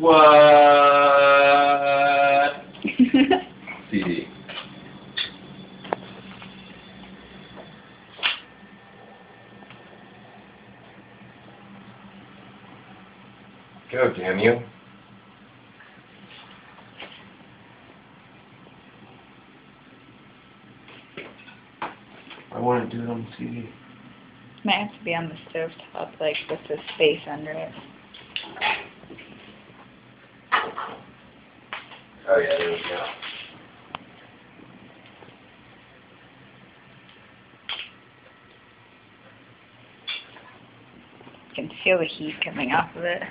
What? CD. Go, damn you. I want to do it on the CD. Might have to be on the stove top, like with the space under it. Oh yeah, there we go. You can feel the heat coming off of it.